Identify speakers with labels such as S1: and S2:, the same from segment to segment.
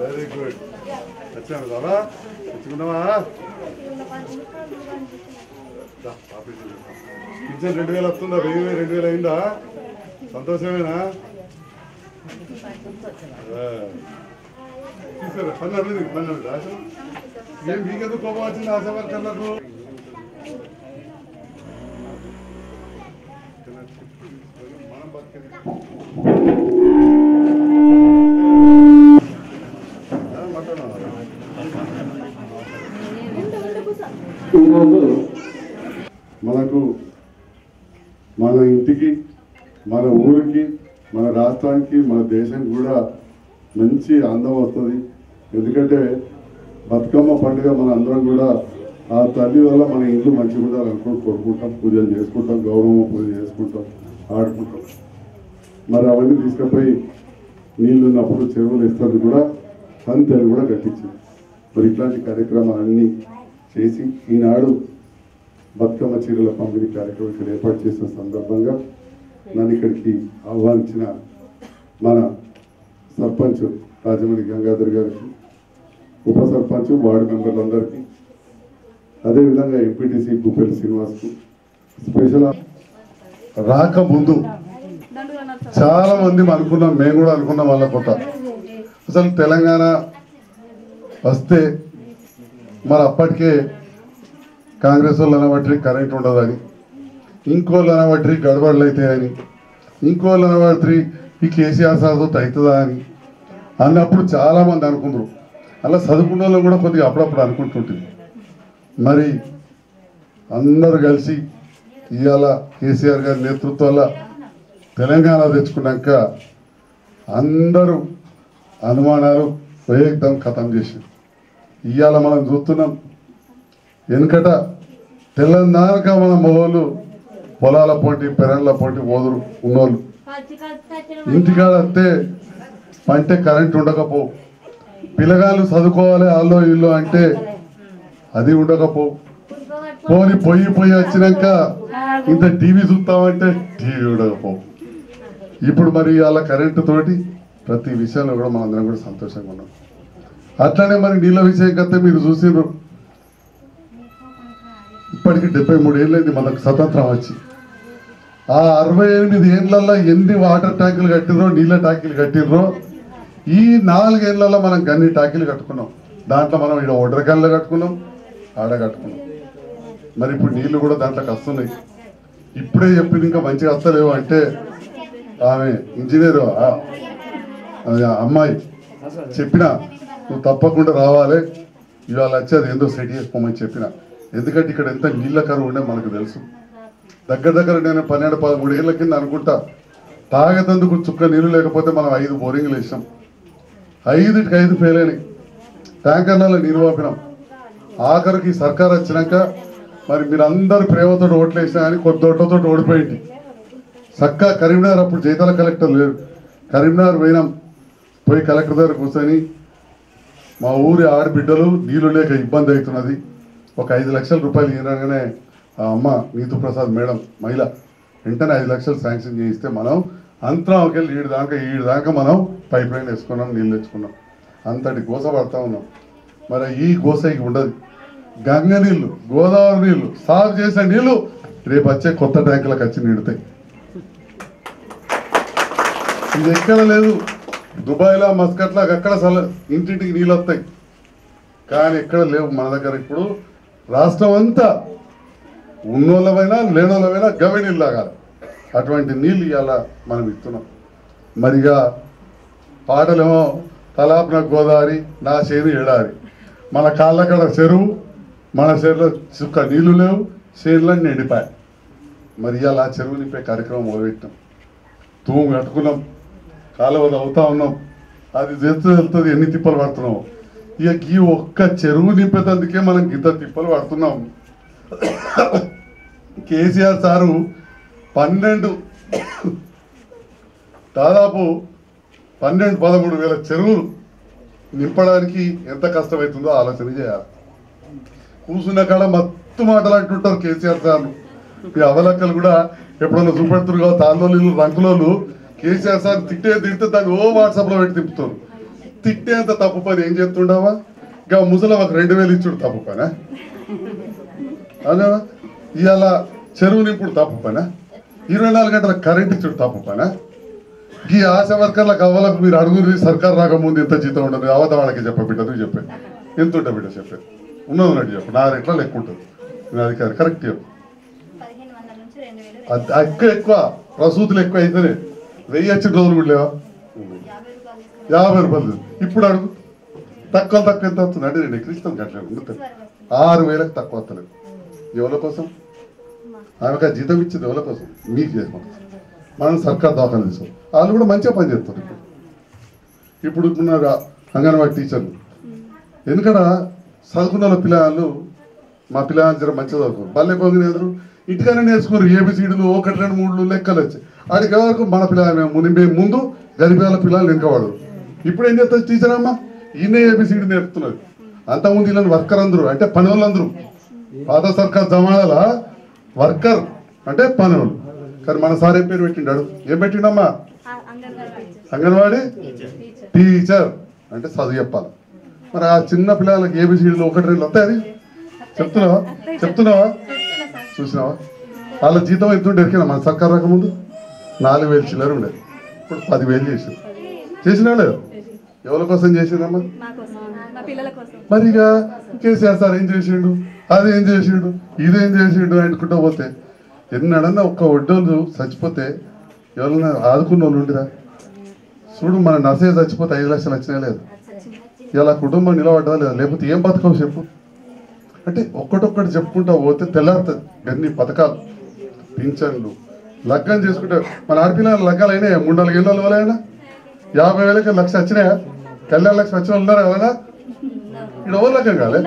S1: Very good వచ్చాను బాబా తెచ్చుకున్నావా pension రెండు వేలు వస్తుందా వెయ్యి వేలు రెండు వేలు అయిందా సంతోషమేనా ఆ. తీసుకురా పన్నెండు అవ్వలేదు పని ఆశ ఏం మీకెందుకు కోపం వచ్చింది ఆశ వర్కర్లకు మనం బతికే ఆ, మాట్లాడమా? ఈరోజు మనకు మన ఇంటికి మన ఊరికి మన దేశం కూడా మంచి అందం వస్తుంది. ఎందుకంటే బతుకమ్మ పండుగ మన అందరం కూడా ఆ తల్లి వల్ల మన ఇంట్లో మంచిగా ఉండాలనుకుని కోరుకుంటాం. పూజలు చేసుకుంటాం గౌరవ పూజ చేసుకుంటాం ఆడుకుంటాం. మరి అవన్నీ తీసుకుపోయి నీళ్ళు ఉన్నప్పుడు చెరువులు ఇస్తుంది కూడా అంతేలు కూడా కట్టించింది మరి ఇట్లాంటి కార్యక్రమాలన్నీ చేసి ఈనాడు బతుకమ్మ చీరల పంపిణీ కార్యక్రమం ఇక్కడ ఏర్పాటు చేసిన సందర్భంగా నన్ను ఇక్కడికి ఆహ్వానించిన మన సర్పంచ్ రాజమణి గంగాధర్ గారికి ఉప సర్పంచ్ వార్డు మెంబర్లందరికీ. అదేవిధంగా ఎంపీటీసీ గుప్పెల్లి శ్రీనివాస్కు. స్పెషల్ రాకముందు చాలా మంది అనుకున్నాం మేము కూడా అనుకున్నాం వాళ్ళ కొత్త అసలు తెలంగాణ వస్తే మరి అప్పటికే కాంగ్రెస్ వాళ్ళు అనబట్టి కరెంట్ ఉండదని ఇంకోళ్ళు అనబట్టి గడబడలు అవుతాయని ఇంకోళ్ళు అనబట్టి ఈ కేసీఆర్ సార్తో అవుతుందా అని. అన్నప్పుడు చాలా మంది అనుకుంటారు అలా చదువుకున్న వాళ్ళు కూడా కొద్దిగా అప్పుడప్పుడు అనుకుంటుంటుంది. మరి అందరూ కలిసి ఇవాళ కేసీఆర్ గారి నేతృత్వాల తెలంగాణ తెచ్చుకున్నాక అందరూ అనుమానాలు వేగం ఖతం చేసింది ఇవాళ మనం చూస్తున్నాం వెనుకట తెలంగాణక మన మొగోళ్ళు పొలాల పోటీ పెరళ్ళ పోటీ ఓదురు ఉన్నోళ్ళు. ఇంటికాడ వస్తే కరెంట్ ఉండకపో. పిల్లగాళ్ళు చదువుకోవాలి వాళ్ళు ఇల్లు అంటే అది ఉండకపో. పోని పొయ్యి పొయ్యి వచ్చినాక ఇంత టీవీ చూస్తామంటే టీవీ ఉండకపో. ఇప్పుడు మరి అలా కరెంటు తోటి ప్రతి విషయంలో కూడా మనందరం కూడా సంతోషంగా ఉన్నాం. అట్లనే మరి నీళ్ళ విషయం కస్తే మీరు చూసినారు ఇప్పటికి డెబ్బై మూడు ఏళ్ళైంది మనకు స్వతంత్రం వచ్చి. ఆ అరవై ఎనిమిది ఏళ్ళల్లో ఎన్ని వాటర్ ట్యాంకులు కట్టిర్రో నీళ్ళ ట్యాంకులు కట్టిర్రో ఈ నాలుగేళ్ళలో మనం గన్ని ట్యాంకులు కట్టుకున్నాం. దాంట్లో మనం ఇక్కడ ఒడ్రకల్లో కట్టుకున్నాం ఆడ కట్టుకున్నాం. మరి ఇప్పుడు నీళ్ళు కూడా దాంట్లోకి వస్తున్నాయి ఇప్పుడే చెప్పింది ఇంకా మంచిగా వస్తలేవు అంటే ఆమె ఇంజనీర్ అమ్మాయి చెప్పిన నువ్వు తప్పకుండా రావాలి. ఇవాళ వచ్చి అది ఏందో సెట్ చేసుకోమని చెప్పిన. ఎందుకంటే ఇక్కడ ఎంత నీళ్ళ కరువు ఉండే మనకు తెలుసు. దగ్గర దగ్గర నేను పన్నెండు పదమూడు ఏళ్ళ కింద అనుకుంటా తాగేటందుకు చుక్క నీళ్ళు లేకపోతే మనం ఐదు బోరింగ్లు వేసాం ఐదుకి ఐదు ఫెయిల్ అయినాయి. ట్యాంకర్లలో నీరు పంపినాం ఆఖరికి సర్కార్ వచ్చినాక మరి మీరందరు ప్రేమతో ఓట్లు వేసినా కానీ కొద్ది ఓట్లతో ఓడిపోయింది. చక్కగా కరీంనగర్ అప్పుడు జైతాల కలెక్టర్ లేరు కరీంనగర్ పోయినాం. పోయి కలెక్టర్ దగ్గర కూర్చొని మా ఊరి ఆడబిడ్డలు నీళ్ళు లేక ఇబ్బంది అవుతున్నది. ఒక ఐదు లక్షల రూపాయలు ఇవ్వగానే ఆ అమ్మ నీతు ప్రసాద్ మేడం మహిళ వెంటనే ఐదు లక్షలు శాంక్షన్ చేయిస్తే మనం అంతరాకి వెళ్ళి ఈడు దాకా ఈడు దాకా మనం పైప్ లైన్ వేసుకున్నాం నీళ్ళు తెచ్చుకున్నాం. అంతటి గోస పడతా ఉన్నాం. మరి ఈ గోసకి ఉండదు. గంగ నీళ్ళు గోదావరి నీళ్ళు సాగు చేసిన నీళ్ళు రేపు వచ్చే కొత్త ట్యాంకులకు వచ్చి నిండుతాయి. ఇది ఎక్కడ లేదు. దుబాయ్లో మస్కట్లో అక్కడ సల ఇంటింటికి నీళ్ళు వస్తాయి. కానీ ఎక్కడ లేవు మన దగ్గర ఇప్పుడు. రాష్ట్రం అంతా ఉన్నోళ్ళమైనా లేనోళ్ళమైనా గవి నీళ్ళు తాగాలి అటువంటి నీళ్ళు ఇవాళ మనం ఇస్తున్నాం. మరిగా పాటలేమో తలాపున గోదావరి నా చేను ఎడారి. మన కాళ్ళకడ చెరువు మన చెరువులో చుక్క నీళ్ళు లేవు చేనులన్నీ ఎండిపాయి మరి ఇలా చెరువు నింపే కార్యక్రమం మొదలుపెట్టినాం తూము కట్టుకున్నాం కాలువలు అవుతా ఉన్నాం. అది చేస్తూ వెళ్తుంది ఎన్ని తిప్పలు పడుతున్నాం ఇక ఈ ఒక్క చెరువు నింపేటందుకే మనం గిద్ద తిప్పలు పడుతున్నాం. కేసీఆర్ సారు పన్నెండు దాదాపు పన్నెండు పదమూడు వేల చెరువులు నింపడానికి ఎంత కష్టమవుతుందో ఆలోచన చేయాలి. కూర్చున్న కాడ మత్తు మాటలు అంటుంటారు కేసీఆర్ సార్లు ఈ అవలక్కలు కూడా ఎప్పుడన్నా చూపెడుతున్నారు కదా తాళ్ళోళ్ళు రంకులోళ్ళు. కేసీఆర్ సార్ తిట్టే తిడితే దాన్ని ఓ వాట్సాప్లో పెట్టి తిప్పుతారు. తిట్టేంత తప్పు పని ఏం చేస్తుండవా? ఇక ముసలి ఒక రెండు వేలు ఇచ్చుడు తప్పు పనా? అదేవా ఇవాళ చెరువు నింపుడు తప్పు పనా ఇరవై నాలుగు గంటల కరెంట్ ఇచ్చుడు తప్పు పనా. ఈ ఆశా వర్కర్లకు అవ్వాలకు మీరు అడుగురి సర్కార్ రాకముందు ఎంత జీతం ఉండదు అవత వాళ్ళకి చెప్ప బిడ్డ నువ్వు చెప్పే ఎంత ఉంటా బిడ్డ చెప్పే ఉన్నది ఉన్నట్టు చెప్పు నా ఎట్లా లెక్క ఉంటుంది. నేను అది కాదు కరెక్ట్ చెప్పు. ఎక్కువ ఎక్కువ ప్రసూతులు ఎక్కువ అయితేనే. వెయ్యి వచ్చిన రోజులు కూడా లేవా?
S2: యాభై రూపాయలు
S1: ఇప్పుడు అడుగు. తక్కువ తక్కువ ఎంత వస్తుంది? అంటే నేను ఎక్కిస్తాను గట్లే. ఉంటుంది ఆరు వేలకు తక్కువ వస్తలేదు. ఎవరి కోసం? ఆమెకు ఆ జీతం ఇచ్చింది ఎవరి కోసం? మీకు చేసుకోండి మనం సర్కార్ దాఖలు చేసాం. వాళ్ళు కూడా మంచిగా పని చేస్తారు ఇప్పుడు ఇప్పుడు ఉన్నారు అంగన్వాడీ టీచర్లు. ఎందుకంటే చదువుకున్న వాళ్ళ పిల్లలు మా పిల్లలు జర మంచిగా చదువుకోరు. బల్లె కొంగిన ఎదురు ఇంటికనే నేర్చుకోరు. ఏబిసిడీలు ఒకటి రెండు మూడు లెక్కలు వచ్చాయి. ఆడికి వరకు మన పిల్లలు మేము ముందు మేము గరిబేల పిల్లలు వెనుకవాడు ఇప్పుడు ఏం చేస్తారు టీచర్ అమ్మ ఈయన ఏబిసిడి నేర్పుతున్నారు. అంతకుముందు వీళ్ళని వర్కర్ అందరూ అంటే పని వాళ్ళందరూ పాత సర్కార్ జమానాల వర్కర్ అంటే పని వాళ్ళు కానీ మన సార్ ఏం పేరు పెట్టిండాడు? ఏం పెట్టిండమ్మా?
S2: Anganwadi teacher.
S1: Anganwadi
S2: teacher.
S1: Teacher. అంటే చదువు చెప్పాలి. మరి ఆ చిన్న పిల్లలకి ఏబిసిడీలు ఒకటి రెండు వస్తాయి అది? చెప్తున్నావా? చెప్తున్నావా? చూసినావా? వాళ్ళ జీతం ఎంత ఉండే ఎరికినా మన సర్కార్ రాకముందు నాలుగు వేలు చిల్లర ఉండేది. ఇప్పుడు పదివేలు చేసి చేసినా లేదు? ఎవరి కోసం చేసిందమ్మా?
S2: మా కోసం. మా పిల్లల కోసం.
S1: మరి ఇక కేసీఆర్ సార్ ఏం చేసిండు? అదేం చేసాడు? చేసిండు ఇదేం చేసిండు అనుకుంటూ పోతే ఎన్నడన్నా ఒక్క ఒడ్డోళ్ళు చచ్చిపోతే ఎవరైనా ఆదుకున్న వాళ్ళు ఉండిరా? చూడు మన నర్సే చచ్చిపోతే ఐదు లక్షలు వచ్చినా లేదు. ఇలా కుటుంబం నిలబడ్డా లేదా? లేకపోతే ఏం బతకవు చెప్పు. అంటే ఒక్కటొక్కటి చెప్పుకుంటా పోతే తెల్లారుతుంది అన్ని పథకాలు పింఛన్లు లగ్గం చేసుకుంటే మన ఆడపిల్లల లగ్గాలు అయినాయి? మూడు నాలుగు ఏళ్ళ వాళ్ళైనా యాభై వేలకి లక్ష వచ్చినాయా? కళ్యాణ లక్ష వచ్చిన వాళ్ళు ఉన్నారా ఎవరైనా? ఇక్కడ ఎవరు లగ్గం కాలే?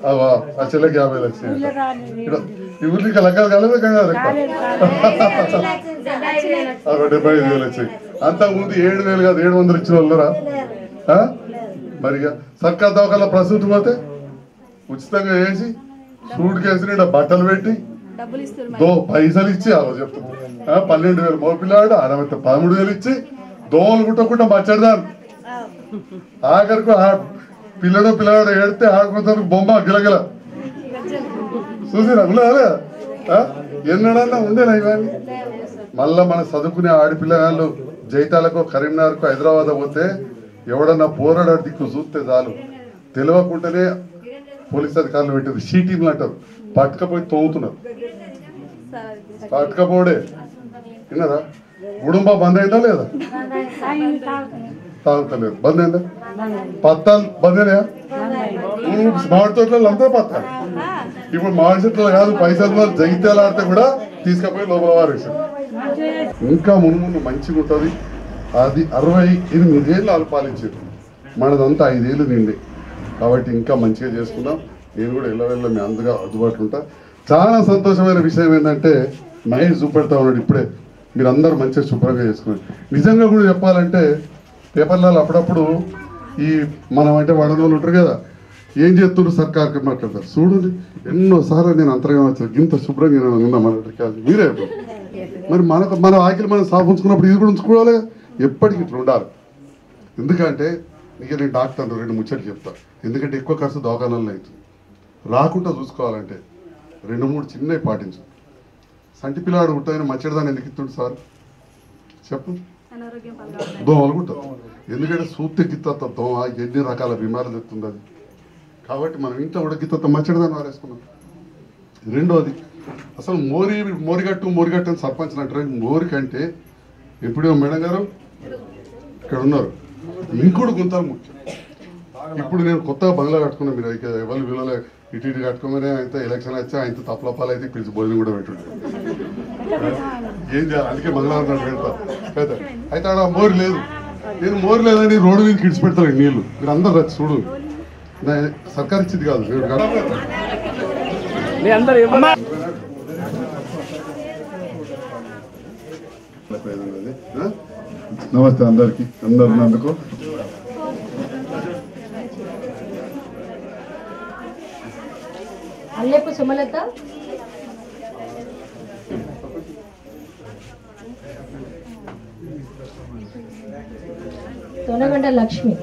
S1: ఆ? అవా, ఆ చెల్లెకి యాభై లక్షలు ఈ ఊరికి ఇంకా లగ్గాలు కాలేదు కాదు ఒక డెబ్బై ఐదు వేలు వచ్చాయి. అంతకు ముందు ఏడు వేలు కాదు ఏడు వందలు ఇచ్చిన వాళ్ళరా? మరి సర్కార్ దవాఖాన ప్రసూతి పోతే ఉచితంగా వేసి సూట్ కేసు నిండా బట్టలు పెట్టి దో పైసలు ఇచ్చి అలా చెప్తుంది ఆ, పన్నెండు వేలు మోపిల్లాడు ఆడమైతే పదమూడు వేలు ఇచ్చి దోమలు కుట్టకుండా మచ్చడదాను ఆఖరికి పిల్లడు పిల్లడు ఏడితే ఆడుకుంటారు బొమ్మ గిలగిల చూసిరా? ఉన్నారా ఎన్నడన్నా ఉండేనా ఇవన్నీ? మళ్ళా మన చదువుకునే ఆడపిల్లగాళ్ళు జైతాలకు కరీంనగర్కు హైదరాబాద్ పోతే ఎవడన్నా పోరాడ దిక్కు చూస్తే చాలు. తెలియకుండానే పోలీస్ అధికారులు పెట్టారు షీ టీంలు అంటారు. పట్టుకపోయి తోముతున్నారు. పట్టుకపోడే. విన్నారా? గుడుంబ బంద్ అయిందా లేదా? తాగుతలేదు బంద్ అయిందా? పత్తాలు బంద్ అయినాయా? స్మార్ట్ తోటలు అందరూ పత్తాలు ఇప్పుడు మామిడి చెట్లు కాదు పైసలు జగిత్యాల ఆడితే కూడా తీసుకుపోయి లోపల వారేసారు ఇంకా మును ముందు మంచిగా ఉంటుంది. అది అరవై ఎనిమిదేళ్ళు వాళ్ళు పాలించారు. మనదంతా ఐదేళ్ళు నిండి. కాబట్టి ఇంకా మంచిగా చేసుకుందాం. నేను కూడా ఇళ్ళ మీ అందుగా అందుబాటులో ఉంటా. చాలా సంతోషమైన విషయం ఏంటంటే మహేష్ చూపెడతా ఉన్నాడు ఇప్పుడే. మీరు అందరూ మంచిగా శుభ్రంగా చేసుకోండి నిజంగా కూడా చెప్పాలంటే పేపర్లలో అప్పుడప్పుడు ఈ మనం అంటే వడనోళ్ళు ఉంటారు కదా ఏం చేస్తుండ్రు సర్కార్కి మాట్లాడతారు? చూడండి ఎన్నోసార్లు నేను అంతరంగా వచ్చాను ఇంత శుభ్రంగా నేను ఉన్నా మన మీరే మరి మనకు మన ఆకలి మనం సాఫ్ ఉంచుకున్నప్పుడు ఇది కూడా ఉంచుకోవాలి ఎప్పటికీ ఇట్లా ఉండాలి. ఎందుకంటే ఇక నేను డాక్టర్ రెండు ముచ్చట్లు చెప్తా. ఎందుకంటే ఎక్కువ ఖర్చు దవాఖానాల్లో అవుతుంది. రాకుండా చూసుకోవాలంటే రెండు మూడు చిన్నవి పాటించు. సంటి పిల్లాడు ఉంటాయని మచ్చడిదాన్ని ఎందుకు ఇస్తుండు సార్? చెప్పు
S2: అనారోగ్యం పాల్గొంటారు
S1: దోమలు కుట్టదు ఎందుకంటే సూత్తి గిత్త దోమ ఎన్ని రకాల బీమారులు తెస్తుంది అది. కాబట్టి మనం ఇంట్లో కూడా గిత్త మచ్చడిదాన్ని వారేసుకున్నాం. రెండోది అసలు మోరి మోరిగట్టు మోరిగట్టు అని సర్పంచ్ అంటారు. మోరి కంటే ఎప్పుడో మేడం గారు ఇక్కడ ఉన్నారు. ఇంకుడు గుంతలు ముఖ్యం. ఇప్పుడు నేను కొత్తగా బంగ్లా కట్టుకున్నా మీరు ఇక ఎవరు విలువలే ఇటు ఇటు కట్టుకోగానే ఆయన ఎలక్షన్ వచ్చి ఆయన తప్పలపాలు అయితే పిలిచి భోజనం కూడా పెట్టుండే. ఏం చేయాలి అందుకే మంగళవారం నాడు పెడతా అయితే ఆడ మోరు లేదు. నేను మోరు లేదని రోడ్డు మీద కిడిచి పెడతాను నీళ్ళు. మీరు అందరు వచ్చి చూడు. సర్కార్ ఇచ్చింది కాదు మీరు కాదు.
S3: మీ అందరు ఏమన్నా
S1: ఆ? నమస్తే అందరికి అందరు నందుకు
S4: అల్లెపు సుమలత. తొనగంట లక్ష్మి.